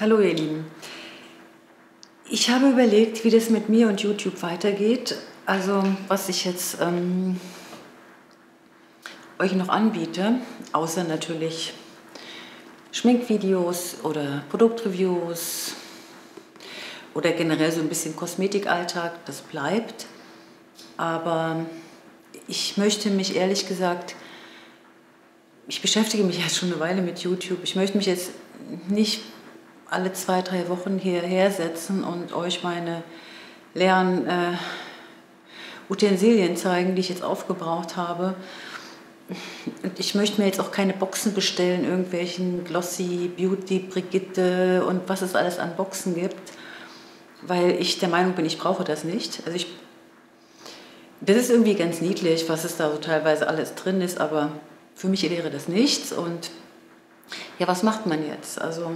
Hallo ihr Lieben. Ich habe überlegt, wie das mit mir und YouTube weitergeht. Also was ich jetzt ähm, euch noch anbiete, außer natürlich Schminkvideos oder Produktreviews oder generell so ein bisschen Kosmetikalltag, das bleibt. Aber ich möchte mich ehrlich gesagt, ich beschäftige mich jetzt schon eine Weile mit YouTube. Ich möchte mich jetzt nicht alle zwei, drei Wochen hierher setzen und euch meine leeren äh, Utensilien zeigen, die ich jetzt aufgebraucht habe. Und ich möchte mir jetzt auch keine Boxen bestellen, irgendwelchen Glossy, Beauty, Brigitte und was es alles an Boxen gibt, weil ich der Meinung bin, ich brauche das nicht. Also ich, das ist irgendwie ganz niedlich, was es da so teilweise alles drin ist, aber für mich wäre das nichts. Und ja, was macht man jetzt? Also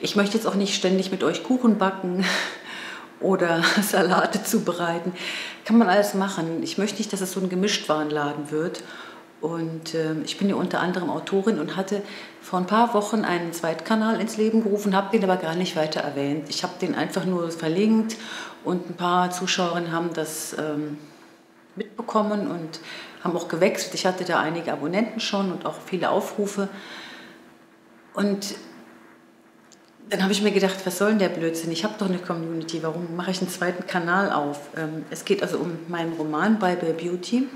ich möchte jetzt auch nicht ständig mit euch Kuchen backen oder Salate zubereiten. Kann man alles machen. Ich möchte nicht, dass es so ein Gemischtwarenladen wird. Und äh, ich bin ja unter anderem Autorin und hatte vor ein paar Wochen einen Zweitkanal ins Leben gerufen, habe den aber gar nicht weiter erwähnt. Ich habe den einfach nur verlinkt und ein paar Zuschauerinnen haben das ähm, mitbekommen und haben auch gewechselt. Ich hatte da einige Abonnenten schon und auch viele Aufrufe. Und dann habe ich mir gedacht, was soll denn der Blödsinn? Ich habe doch eine Community, warum mache ich einen zweiten Kanal auf? Ähm, es geht also um meinen Roman Bible Beauty.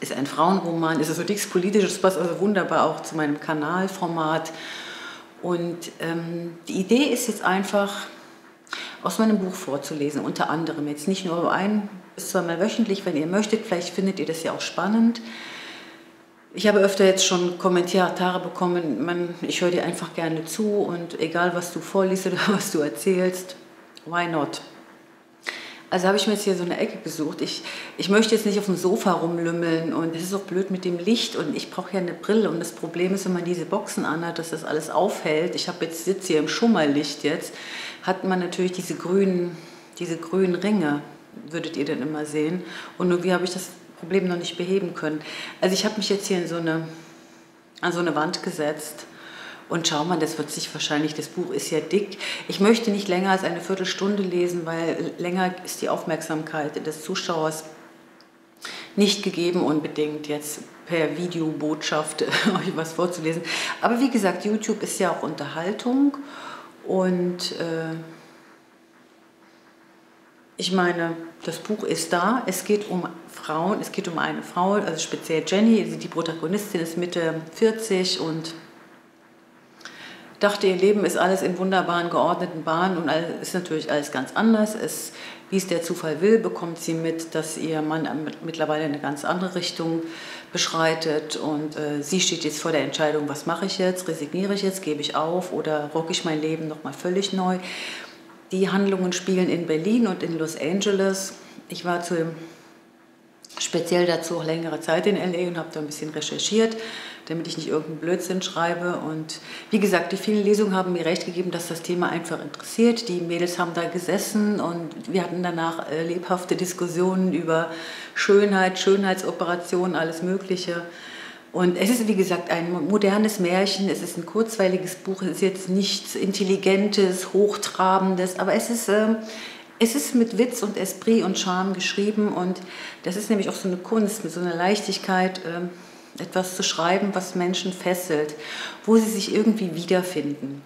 Ist ein Frauenroman, ist also nichts Politisches, passt also wunderbar auch zu meinem Kanalformat. Und ähm, die Idee ist jetzt einfach, aus meinem Buch vorzulesen, unter anderem. Jetzt nicht nur ein bis zweimal wöchentlich, wenn ihr möchtet, vielleicht findet ihr das ja auch spannend. Ich habe öfter jetzt schon Kommentare bekommen, man, ich höre dir einfach gerne zu und egal was du vorliest oder was du erzählst, why not? Also habe ich mir jetzt hier so eine Ecke gesucht. Ich, ich möchte jetzt nicht auf dem Sofa rumlümmeln und es ist auch blöd mit dem Licht und ich brauche ja eine Brille und das Problem ist, wenn man diese Boxen anhat, dass das alles aufhält. Ich habe jetzt sitze hier im Schummerlicht jetzt, hat man natürlich diese grünen, diese grünen Ringe, würdet ihr dann immer sehen. Und nur wie habe ich das Problem noch nicht beheben können. Also ich habe mich jetzt hier in so eine, an so eine Wand gesetzt und schau mal, das wird sich wahrscheinlich, das Buch ist ja dick. Ich möchte nicht länger als eine Viertelstunde lesen, weil länger ist die Aufmerksamkeit des Zuschauers nicht gegeben unbedingt jetzt per Videobotschaft euch was vorzulesen. Aber wie gesagt, YouTube ist ja auch Unterhaltung und äh, ich meine, das Buch ist da. Es geht um Frauen, es geht um eine Frau, also speziell Jenny, die Protagonistin ist Mitte 40 und dachte, ihr Leben ist alles in wunderbaren, geordneten Bahnen und ist natürlich alles ganz anders. Es, wie es der Zufall will, bekommt sie mit, dass ihr Mann mittlerweile eine ganz andere Richtung beschreitet und äh, sie steht jetzt vor der Entscheidung, was mache ich jetzt, resigniere ich jetzt, gebe ich auf oder rocke ich mein Leben nochmal völlig neu. Die Handlungen spielen in Berlin und in Los Angeles. Ich war zu, speziell dazu auch längere Zeit in LA und habe da ein bisschen recherchiert, damit ich nicht irgendeinen Blödsinn schreibe. Und wie gesagt, die vielen Lesungen haben mir recht gegeben, dass das Thema einfach interessiert. Die Mädels haben da gesessen und wir hatten danach äh, lebhafte Diskussionen über Schönheit, Schönheitsoperationen, alles Mögliche. Und es ist, wie gesagt, ein modernes Märchen, es ist ein kurzweiliges Buch, es ist jetzt nichts Intelligentes, Hochtrabendes, aber es ist, äh, es ist mit Witz und Esprit und Charme geschrieben und das ist nämlich auch so eine Kunst, mit so einer Leichtigkeit äh, etwas zu schreiben, was Menschen fesselt, wo sie sich irgendwie wiederfinden.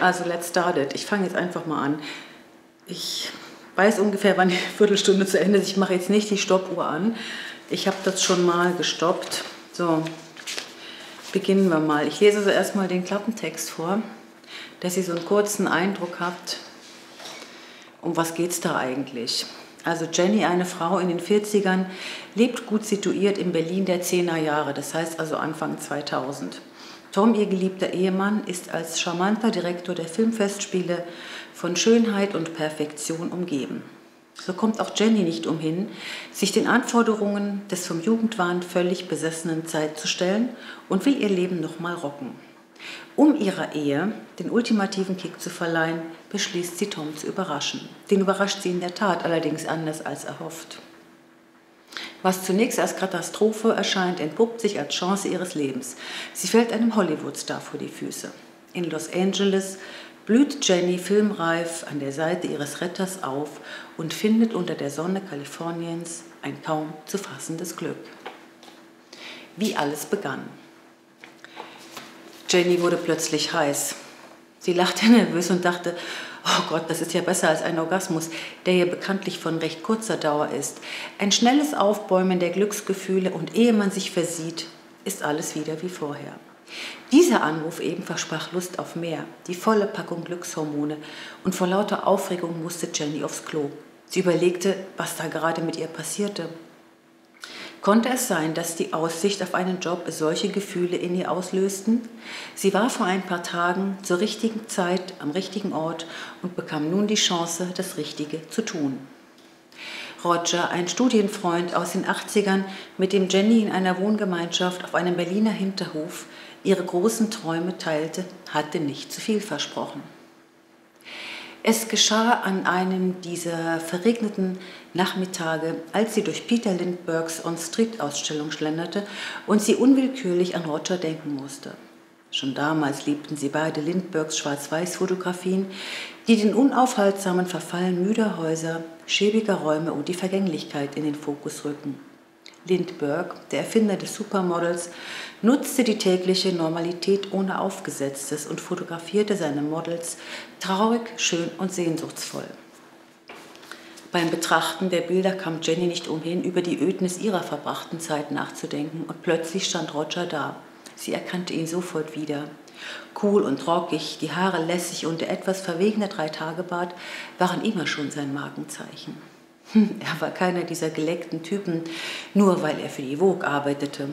Also let's start it. Ich fange jetzt einfach mal an. Ich weiß ungefähr, wann die Viertelstunde zu Ende ist. Ich mache jetzt nicht die Stoppuhr an. Ich habe das schon mal gestoppt. So, beginnen wir mal. Ich lese also erstmal den Klappentext vor, dass ihr so einen kurzen Eindruck habt, um was geht es da eigentlich. Also Jenny, eine Frau in den 40ern, lebt gut situiert in Berlin der 10er Jahre, das heißt also Anfang 2000. Tom, ihr geliebter Ehemann, ist als charmanter Direktor der Filmfestspiele von Schönheit und Perfektion umgeben. So kommt auch Jenny nicht umhin, sich den Anforderungen des vom Jugendwahn völlig besessenen Zeit zu stellen und will ihr Leben nochmal rocken. Um ihrer Ehe den ultimativen Kick zu verleihen, beschließt sie Tom zu überraschen. Den überrascht sie in der Tat allerdings anders als erhofft. Was zunächst als Katastrophe erscheint, entpuppt sich als Chance ihres Lebens. Sie fällt einem Hollywood-Star vor die Füße. In Los Angeles blüht Jenny filmreif an der Seite ihres Retters auf und findet unter der Sonne Kaliforniens ein kaum zu fassendes Glück. Wie alles begann. Jenny wurde plötzlich heiß. Sie lachte nervös und dachte, oh Gott, das ist ja besser als ein Orgasmus, der ja bekanntlich von recht kurzer Dauer ist. Ein schnelles Aufbäumen der Glücksgefühle und ehe man sich versieht, ist alles wieder wie vorher. Dieser Anruf eben versprach Lust auf mehr, die volle Packung Glückshormone, und vor lauter Aufregung musste Jenny aufs Klo. Sie überlegte, was da gerade mit ihr passierte. Konnte es sein, dass die Aussicht auf einen Job solche Gefühle in ihr auslösten? Sie war vor ein paar Tagen zur richtigen Zeit am richtigen Ort und bekam nun die Chance, das Richtige zu tun. Roger, ein Studienfreund aus den 80ern, mit dem Jenny in einer Wohngemeinschaft auf einem Berliner Hinterhof ihre großen Träume teilte, hatte nicht zu viel versprochen. Es geschah an einem dieser verregneten Nachmittage, als sie durch Peter Lindberghs On-Street-Ausstellung schlenderte und sie unwillkürlich an Roger denken musste. Schon damals liebten sie beide Lindberghs Schwarz-Weiß-Fotografien, die den unaufhaltsamen Verfall müder Häuser, schäbiger Räume und die Vergänglichkeit in den Fokus rücken. Lindbergh, der Erfinder des Supermodels, nutzte die tägliche Normalität ohne Aufgesetztes und fotografierte seine Models traurig, schön und sehnsuchtsvoll. Beim Betrachten der Bilder kam Jenny nicht umhin, über die Ödnis ihrer verbrachten Zeit nachzudenken, und plötzlich stand Roger da. Sie erkannte ihn sofort wieder. Cool und rockig, die Haare lässig und der etwas verwegene Dreitagebart waren immer schon sein Markenzeichen. Er war keiner dieser geleckten Typen, nur weil er für die Vogue arbeitete.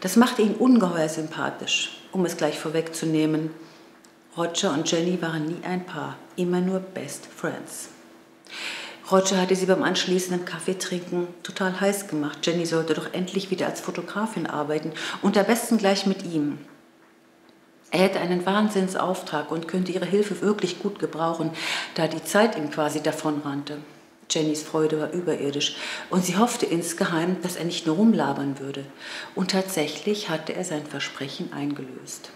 Das machte ihn ungeheuer sympathisch. Um es gleich vorwegzunehmen, Roger und Jenny waren nie ein Paar, immer nur Best Friends. Roger hatte sie beim anschließenden Kaffeetrinken total heiß gemacht. Jenny sollte doch endlich wieder als Fotografin arbeiten und am besten gleich mit ihm. Er hätte einen Wahnsinnsauftrag und könnte ihre Hilfe wirklich gut gebrauchen, da die Zeit ihm quasi davonrannte. Jennys Freude war überirdisch und sie hoffte insgeheim, dass er nicht nur rumlabern würde. Und tatsächlich hatte er sein Versprechen eingelöst.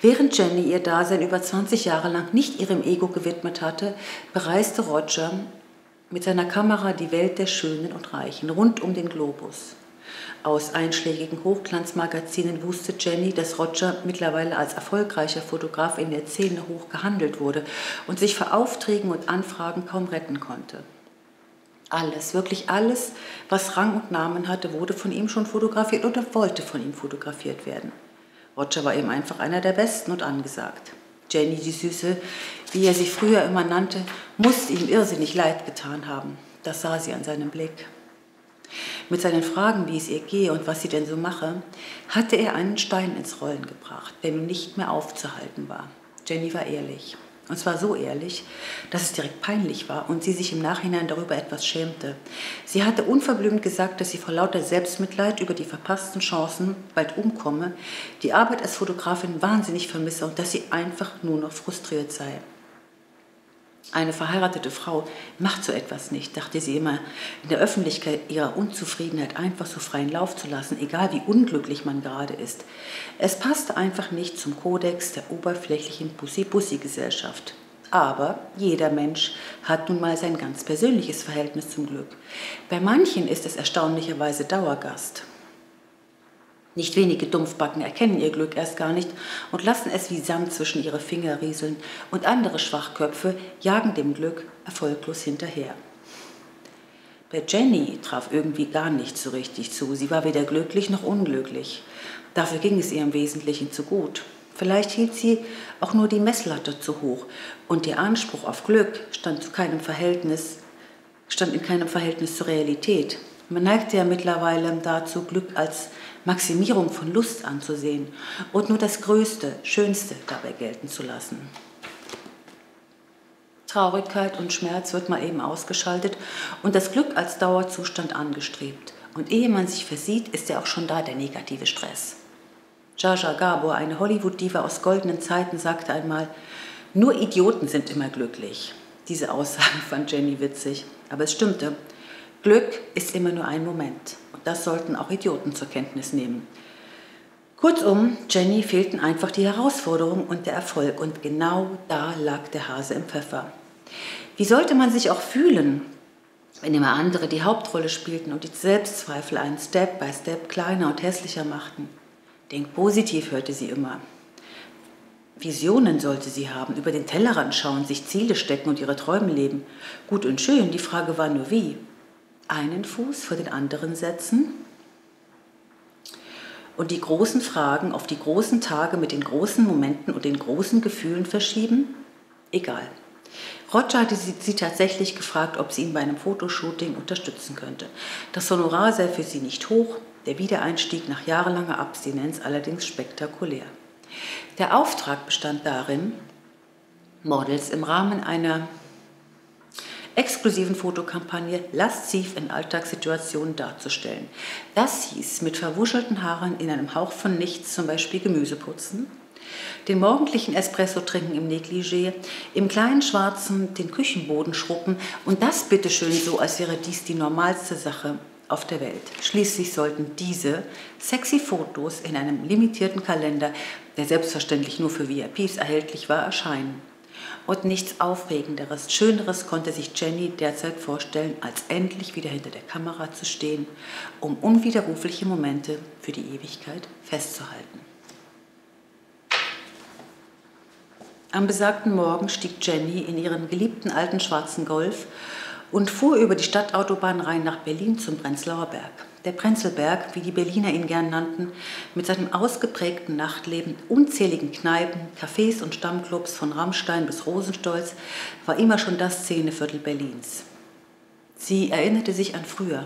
Während Jenny ihr Dasein über 20 Jahre lang nicht ihrem Ego gewidmet hatte, bereiste Roger mit seiner Kamera die Welt der Schönen und Reichen rund um den Globus. Aus einschlägigen Hochglanzmagazinen wusste Jenny, dass Roger mittlerweile als erfolgreicher Fotograf in der Szene hoch gehandelt wurde und sich vor Aufträgen und Anfragen kaum retten konnte. Alles, wirklich alles, was Rang und Namen hatte, wurde von ihm schon fotografiert oder wollte von ihm fotografiert werden. Roger war eben einfach einer der Besten und angesagt. Jenny, die Süße, wie er sie früher immer nannte, musste ihm irrsinnig leid getan haben. Das sah sie an seinem Blick. Mit seinen Fragen, wie es ihr gehe und was sie denn so mache, hatte er einen Stein ins Rollen gebracht, der nun nicht mehr aufzuhalten war. Jenny war ehrlich. Und zwar so ehrlich, dass es direkt peinlich war und sie sich im Nachhinein darüber etwas schämte. Sie hatte unverblümt gesagt, dass sie vor lauter Selbstmitleid über die verpassten Chancen bald umkomme, die Arbeit als Fotografin wahnsinnig vermisse und dass sie einfach nur noch frustriert sei. Eine verheiratete Frau macht so etwas nicht, dachte sie immer, in der Öffentlichkeit ihrer Unzufriedenheit einfach so freien Lauf zu lassen, egal wie unglücklich man gerade ist. Es passte einfach nicht zum Kodex der oberflächlichen Bussi-Bussi-Gesellschaft. Aber jeder Mensch hat nun mal sein ganz persönliches Verhältnis zum Glück. Bei manchen ist es erstaunlicherweise Dauergast. Nicht wenige Dumpfbacken erkennen ihr Glück erst gar nicht und lassen es wie Sand zwischen ihre Finger rieseln, und andere Schwachköpfe jagen dem Glück erfolglos hinterher. Bei Jenny traf irgendwie gar nichts so richtig zu. Sie war weder glücklich noch unglücklich. Dafür ging es ihr im Wesentlichen zu gut. Vielleicht hielt sie auch nur die Messlatte zu hoch und ihr Anspruch auf Glück stand, zu keinem Verhältnis, stand in keinem Verhältnis zur Realität. Man neigte ja mittlerweile dazu, Glück als Maximierung von Lust anzusehen und nur das Größte, Schönste dabei gelten zu lassen. Traurigkeit und Schmerz wird mal eben ausgeschaltet und das Glück als Dauerzustand angestrebt. Und ehe man sich versieht, ist ja auch schon da der negative Stress. Jaja Gabor, eine Hollywood-Diva aus goldenen Zeiten, sagte einmal, nur Idioten sind immer glücklich. Diese Aussage fand Jenny witzig, aber es stimmte. Glück ist immer nur ein Moment. Das sollten auch Idioten zur Kenntnis nehmen. Kurzum, Jenny fehlten einfach die Herausforderung und der Erfolg und genau da lag der Hase im Pfeffer. Wie sollte man sich auch fühlen, wenn immer andere die Hauptrolle spielten und die Selbstzweifel einen Step by Step kleiner und hässlicher machten? Denk positiv, hörte sie immer. Visionen sollte sie haben, über den Tellerrand schauen, sich Ziele stecken und ihre Träume leben. Gut und schön, die Frage war nur wie. Einen Fuß vor den anderen setzen und die großen Fragen auf die großen Tage mit den großen Momenten und den großen Gefühlen verschieben? Egal. Roger hatte sie, sie, tatsächlich gefragt, ob sie ihn bei einem Fotoshooting unterstützen könnte. Das Honorar sei für sie nicht hoch, der Wiedereinstieg nach jahrelanger Abstinenz allerdings spektakulär. Der Auftrag bestand darin, Models im Rahmen einer exklusiven Fotokampagne lasziv in Alltagssituationen darzustellen. Das hieß mit verwuschelten Haaren in einem Hauch von nichts zum Beispiel Gemüse putzen, den morgendlichen Espresso trinken im Negligé, im kleinen Schwarzen den Küchenboden schruppen und das bitteschön so, als wäre dies die normalste Sache auf der Welt. Schließlich sollten diese sexy Fotos in einem limitierten Kalender, der selbstverständlich nur für VIPs erhältlich war, erscheinen. Und nichts Aufregenderes, Schöneres konnte sich Jenny derzeit vorstellen, als endlich wieder hinter der Kamera zu stehen, um unwiderrufliche Momente für die Ewigkeit festzuhalten. Am besagten Morgen stieg Jenny in ihren geliebten alten schwarzen Golf und fuhr über die Stadtautobahn rein nach Berlin zum Prenzlauer Berg. Der Prenzelberg, wie die Berliner ihn gern nannten, mit seinem ausgeprägten Nachtleben, unzähligen Kneipen, Cafés und Stammclubs von Rammstein bis Rosenstolz, war immer schon das Szeneviertel Berlins. Sie erinnerte sich an früher,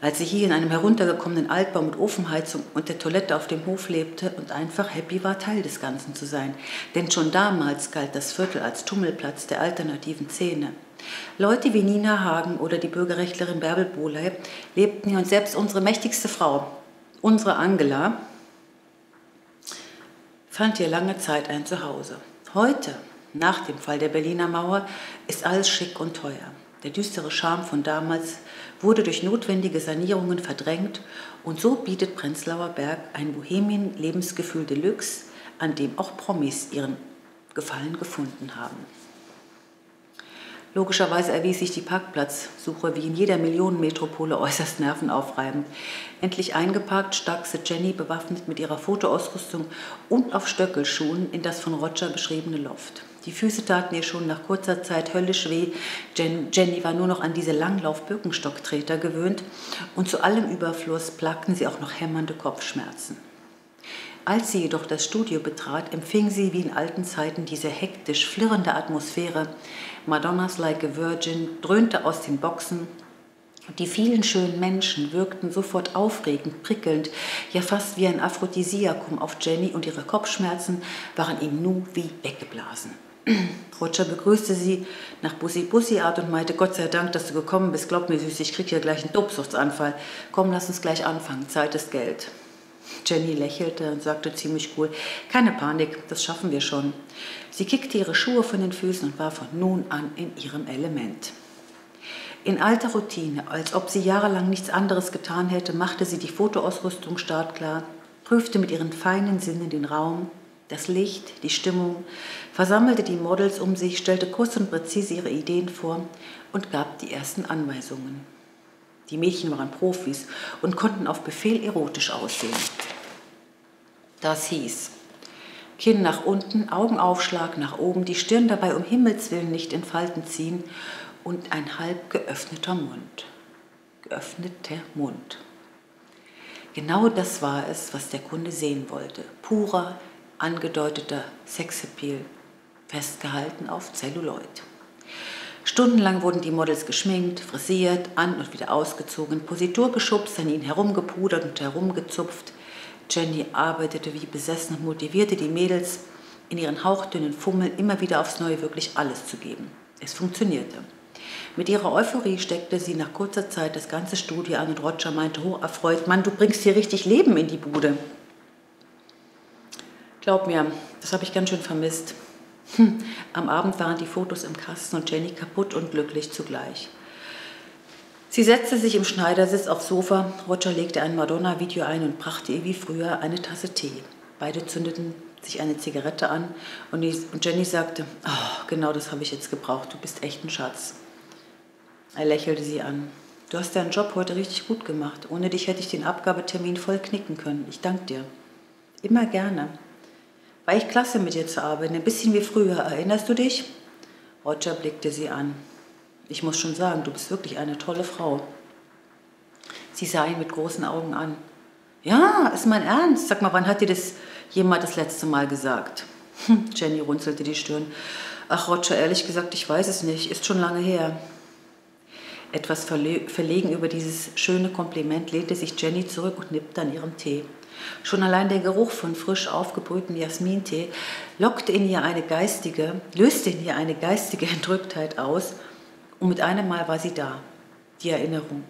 als sie hier in einem heruntergekommenen Altbau mit Ofenheizung und der Toilette auf dem Hof lebte und einfach happy war, Teil des Ganzen zu sein. Denn schon damals galt das Viertel als Tummelplatz der alternativen Szene. Leute wie Nina Hagen oder die Bürgerrechtlerin Bärbel Bohley lebten hier und selbst unsere mächtigste Frau, unsere Angela, fand hier lange Zeit ein Zuhause. Heute, nach dem Fall der Berliner Mauer, ist alles schick und teuer. Der düstere Charme von damals wurde durch notwendige Sanierungen verdrängt und so bietet Prenzlauer Berg ein Bohemien-Lebensgefühl Deluxe, an dem auch Promis ihren Gefallen gefunden haben. Logischerweise erwies sich die Parkplatzsuche wie in jeder Millionenmetropole äußerst nervenaufreibend. Endlich eingeparkt starkste Jenny bewaffnet mit ihrer Fotoausrüstung und auf Stöckelschuhen in das von Roger beschriebene Loft. Die Füße taten ihr schon nach kurzer Zeit höllisch weh. Jen, Jenny war nur noch an diese Langlauf-Birkenstocktreter gewöhnt und zu allem Überfluss plagten sie auch noch hämmernde Kopfschmerzen. Als sie jedoch das Studio betrat, empfing sie wie in alten Zeiten diese hektisch flirrende Atmosphäre. Madonnas Like a Virgin dröhnte aus den Boxen. Die vielen schönen Menschen wirkten sofort aufregend, prickelnd, ja fast wie ein Aphrodisiakum auf Jenny und ihre Kopfschmerzen waren ihm nu wie weggeblasen. Roger begrüßte sie nach Bussi-Bussi-Art und meinte, Gott sei Dank, dass du gekommen bist. Glaub mir, Süß, ich krieg ja gleich einen Tobsuchtsanfall. Komm, lass uns gleich anfangen. Zeit ist Geld. Jenny lächelte und sagte ziemlich cool, keine Panik, das schaffen wir schon. Sie kickte ihre Schuhe von den Füßen und war von nun an in ihrem Element. In alter Routine, als ob sie jahrelang nichts anderes getan hätte, machte sie die Fotoausrüstung startklar, prüfte mit ihren feinen Sinnen den Raum, das Licht, die Stimmung, versammelte die Models um sich, stellte kurz und präzise ihre Ideen vor und gab die ersten Anweisungen. Die Mädchen waren Profis und konnten auf Befehl erotisch aussehen. Das hieß, Kinn nach unten, Augenaufschlag nach oben, die Stirn dabei um Himmels willen nicht in Falten ziehen und ein halb geöffneter Mund. Geöffneter Mund. Genau das war es, was der Kunde sehen wollte. Purer, angedeuteter Sexappeal, festgehalten auf Zelluloid. Stundenlang wurden die Models geschminkt, frisiert, an und wieder ausgezogen, Positur geschubst, an ihnen herumgepudert und herumgezupft. Jenny arbeitete wie besessen und motivierte die Mädels, in ihren hauchdünnen Fummel immer wieder aufs Neue wirklich alles zu geben. Es funktionierte. Mit ihrer Euphorie steckte sie nach kurzer Zeit das ganze Studio an und Roger meinte hocherfreut, Mann, du bringst hier richtig Leben in die Bude. Glaub mir, das habe ich ganz schön vermisst. Hm, am Abend waren die Fotos im Kasten und Jenny kaputt und glücklich zugleich. Sie setzte sich im Schneidersitz aufs Sofa. Roger legte ein Madonna-Video ein und brachte ihr wie früher eine Tasse Tee. Beide zündeten sich eine Zigarette an und Jenny sagte, oh, genau das habe ich jetzt gebraucht, du bist echt ein Schatz. Er lächelte sie an. Du hast deinen Job heute richtig gut gemacht. Ohne dich hätte ich den Abgabetermin voll knicken können. Ich danke dir. Immer gerne. War ich klasse mit dir zu arbeiten, ein bisschen wie früher. Erinnerst du dich? Roger blickte sie an. Ich muss schon sagen, du bist wirklich eine tolle Frau. Sie sah ihn mit großen Augen an. Ja, ist mein Ernst. Sag mal, wann hat dir das jemand das letzte Mal gesagt? Hm, Jenny runzelte die Stirn. Ach, Roger, ehrlich gesagt, ich weiß es nicht. Ist schon lange her. Etwas verlegen über dieses schöne Kompliment lehnte sich Jenny zurück und nippte an ihrem Tee. Schon allein der Geruch von frisch aufgebrühtem Jasmintee lockte in ihr eine geistige, löste in ihr eine geistige Entrücktheit aus und mit einem Mal war sie da, die Erinnerung.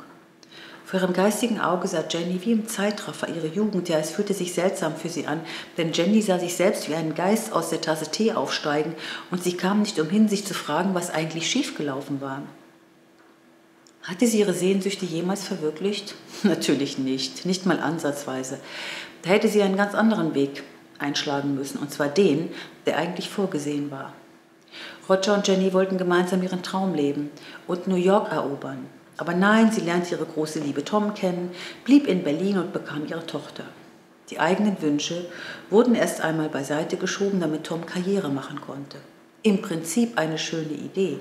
Vor ihrem geistigen Auge sah Jenny wie im Zeitraffer ihre Jugend, ja, es fühlte sich seltsam für sie an, denn Jenny sah sich selbst wie einen Geist aus der Tasse Tee aufsteigen und sie kam nicht umhin, sich zu fragen, was eigentlich schiefgelaufen war. Hatte sie ihre Sehnsüchte jemals verwirklicht? Natürlich nicht, nicht mal ansatzweise. Da hätte sie einen ganz anderen Weg einschlagen müssen, und zwar den, der eigentlich vorgesehen war. Roger und Jenny wollten gemeinsam ihren Traum leben und New York erobern. Aber nein, sie lernte ihre große Liebe Tom kennen, blieb in Berlin und bekam ihre Tochter. Die eigenen Wünsche wurden erst einmal beiseite geschoben, damit Tom Karriere machen konnte. Im Prinzip eine schöne Idee.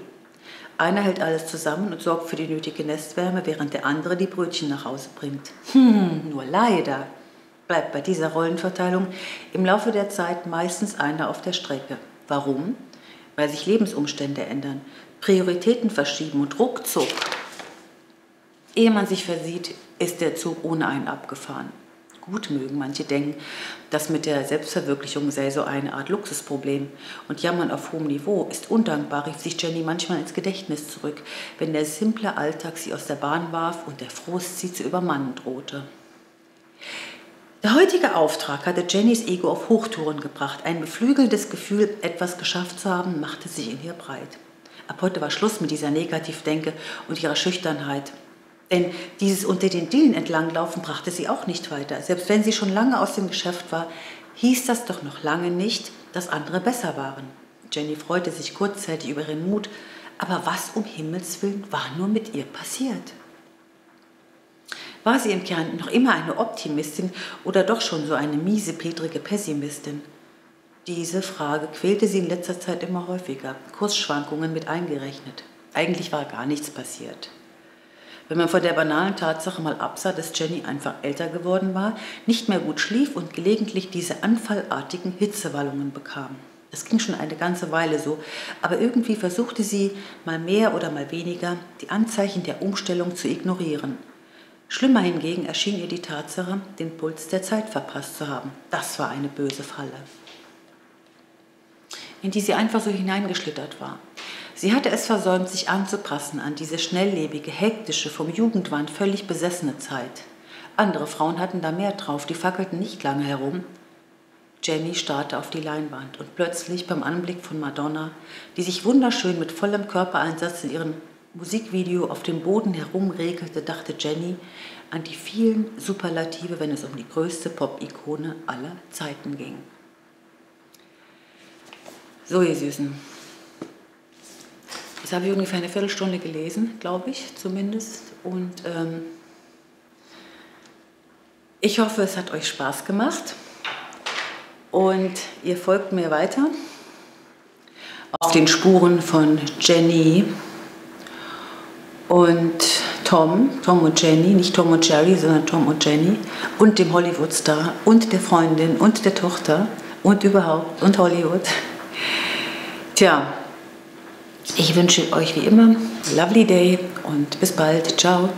Einer hält alles zusammen und sorgt für die nötige Nestwärme, während der andere die Brötchen nach Hause bringt. Hm, nur leider bleibt bei dieser Rollenverteilung im Laufe der Zeit meistens einer auf der Strecke. Warum? Weil sich Lebensumstände ändern, Prioritäten verschieben und ruckzuck, ehe man sich versieht, ist der Zug ohne einen abgefahren gut mögen. Manche denken, das mit der Selbstverwirklichung sei so eine Art Luxusproblem. Und Jammern auf hohem Niveau ist undankbar, rief sich Jenny manchmal ins Gedächtnis zurück, wenn der simple Alltag sie aus der Bahn warf und der Frust sie zu übermannen drohte. Der heutige Auftrag hatte Jennys Ego auf Hochtouren gebracht. Ein beflügeltes Gefühl, etwas geschafft zu haben, machte sich in ihr breit. Ab heute war Schluss mit dieser Negativdenke und ihrer Schüchternheit. Denn dieses unter den Dielen entlanglaufen brachte sie auch nicht weiter. Selbst wenn sie schon lange aus dem Geschäft war, hieß das doch noch lange nicht, dass andere besser waren. Jenny freute sich kurzzeitig über ihren Mut, aber was um Himmels willen war nur mit ihr passiert? War sie im Kern noch immer eine Optimistin oder doch schon so eine miese, petrige Pessimistin? Diese Frage quälte sie in letzter Zeit immer häufiger, Kursschwankungen mit eingerechnet. Eigentlich war gar nichts passiert. Wenn man von der banalen Tatsache mal absah, dass Jenny einfach älter geworden war, nicht mehr gut schlief und gelegentlich diese anfallartigen Hitzewallungen bekam. Das ging schon eine ganze Weile so, aber irgendwie versuchte sie, mal mehr oder mal weniger, die Anzeichen der Umstellung zu ignorieren. Schlimmer hingegen erschien ihr die Tatsache, den Puls der Zeit verpasst zu haben. Das war eine böse Falle, in die sie einfach so hineingeschlittert war. Sie hatte es versäumt, sich anzupassen an diese schnelllebige, hektische, vom Jugendwand völlig besessene Zeit. Andere Frauen hatten da mehr drauf, die fackelten nicht lange herum. Jenny starrte auf die Leinwand und plötzlich beim Anblick von Madonna, die sich wunderschön mit vollem Körpereinsatz in ihrem Musikvideo auf dem Boden herumregelte, dachte Jenny an die vielen Superlative, wenn es um die größte Pop-Ikone aller Zeiten ging. So, ihr Süßen, das habe ich ungefähr eine Viertelstunde gelesen, glaube ich zumindest. Und ähm, ich hoffe, es hat euch Spaß gemacht. Und ihr folgt mir weiter auf den Spuren von Jenny und Tom, Tom und Jenny, nicht Tom und Jerry, sondern Tom und Jenny und dem Hollywood-Star und der Freundin und der Tochter und überhaupt und Hollywood. Tja, ich wünsche euch wie immer lovely day und bis bald. Ciao.